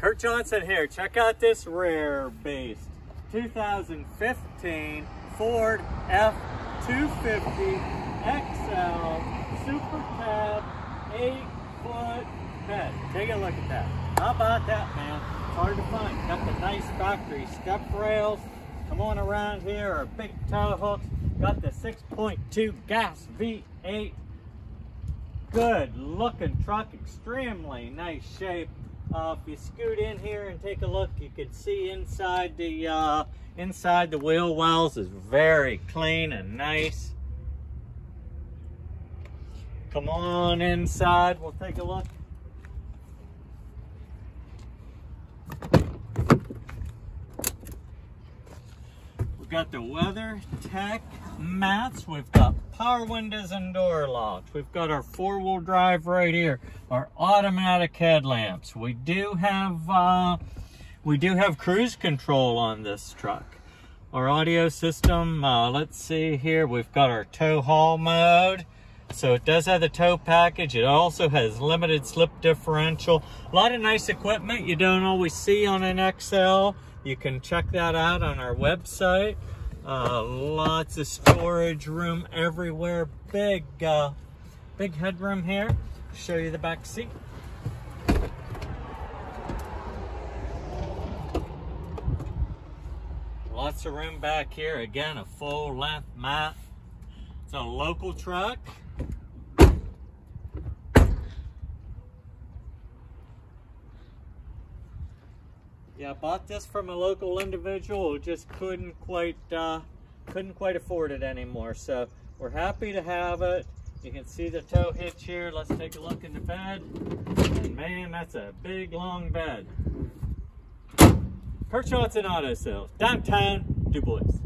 Kurt Johnson here. Check out this rare beast. 2015 Ford F-250 XL Super Cab 8 foot bed. Take a look at that. How about that, man? It's hard to find. Got the nice factory step rails. Come on around here, our big tow hooks. Got the 6.2 gas V8. Good looking truck, extremely nice shape. Uh, if you scoot in here and take a look, you can see inside the uh, inside the wheel wells is very clean and nice. Come on inside, we'll take a look. We've got the WeatherTech mats. We've got power windows and door locks. We've got our four-wheel drive right here. Our automatic headlamps. We do have uh, we do have cruise control on this truck. Our audio system. Uh, let's see here. We've got our tow haul mode. So it does have the tow package. It also has limited slip differential. A lot of nice equipment you don't always see on an XL. You can check that out on our website. Uh, lots of storage room everywhere. Big, uh, big headroom here. Show you the back seat. Lots of room back here. Again, a full length mat. It's a local truck. Yeah, bought this from a local individual who just couldn't quite uh, couldn't quite afford it anymore. So we're happy to have it. You can see the tow hitch here. Let's take a look in the bed. And man, that's a big long bed. Kurt Johnson Auto Sales, downtown DuBois.